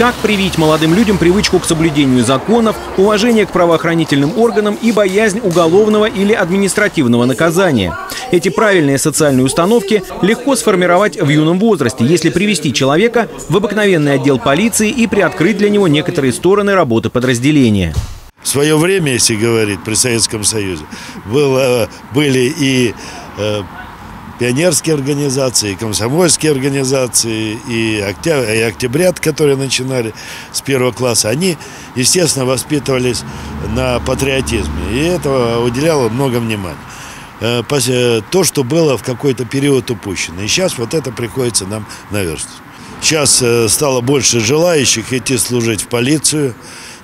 Как привить молодым людям привычку к соблюдению законов, уважение к правоохранительным органам и боязнь уголовного или административного наказания? Эти правильные социальные установки легко сформировать в юном возрасте, если привести человека в обыкновенный отдел полиции и приоткрыть для него некоторые стороны работы подразделения. В свое время, если говорить, при Советском Союзе было, были и э, пионерские организации, и комсомольские организации, и, октябрь, и октябрят, которые начинали с первого класса, они, естественно, воспитывались на патриотизме. И этого уделяло много внимания. Э, э, то, что было в какой-то период упущено. И сейчас вот это приходится нам наверстывать. Сейчас э, стало больше желающих идти служить в полицию,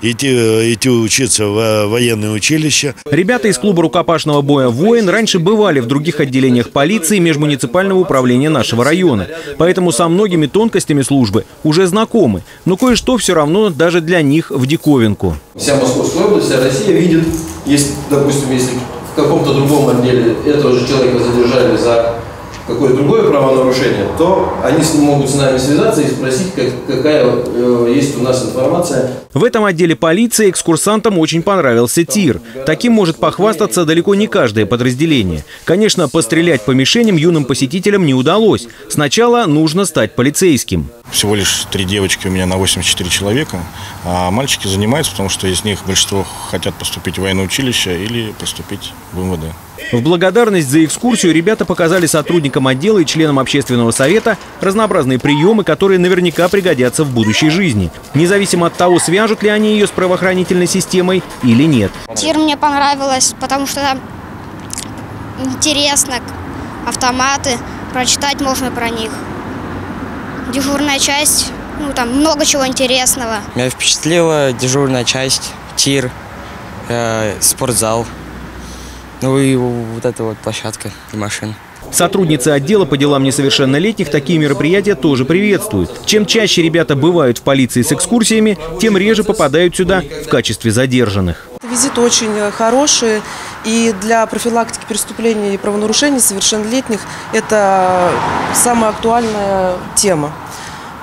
идти, идти учиться в военное училище. Ребята из клуба рукопашного боя «Воин» раньше бывали в других отделениях полиции межмуниципального управления нашего района. Поэтому со многими тонкостями службы уже знакомы. Но кое-что все равно даже для них в диковинку. Вся Московская область, вся Россия видит, если, допустим, если в каком-то другом отделе этого же человека задержали за какое-то другое правонарушение, то они могут с нами связаться и спросить, как, какая э, есть у нас информация. В этом отделе полиции экскурсантам очень понравился ТИР. Таким может похвастаться далеко не каждое подразделение. Конечно, пострелять по мишеням юным посетителям не удалось. Сначала нужно стать полицейским. Всего лишь три девочки у меня на 84 человека, а мальчики занимаются, потому что из них большинство хотят поступить в военное училище или поступить в МВД. В благодарность за экскурсию ребята показали сотрудникам отдела и членам общественного совета разнообразные приемы, которые наверняка пригодятся в будущей жизни. Независимо от того, свяжут ли они ее с правоохранительной системой или нет. Тир мне понравилось, потому что там интересно, автоматы, прочитать можно про них. Дежурная часть, ну там много чего интересного. Меня впечатлила дежурная часть, тир, э, спортзал. Ну и вот эта вот площадка для машин. Сотрудницы отдела по делам несовершеннолетних такие мероприятия тоже приветствуют. Чем чаще ребята бывают в полиции с экскурсиями, тем реже попадают сюда в качестве задержанных. Визит очень э, хороший, и для профилактики преступлений и правонарушений совершеннолетних это самая актуальная тема.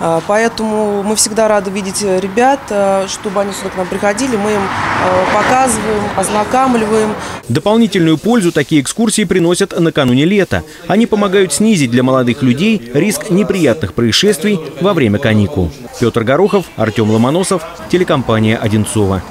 А, поэтому мы всегда рады видеть ребят, а, чтобы они сюда к нам приходили. Мы им а, показываем, ознакомливаем. Дополнительную пользу такие экскурсии приносят накануне лета. Они помогают снизить для молодых людей риск неприятных происшествий во время каникул. Петр Горохов, Артем Ломоносов, телекомпания «Одинцова».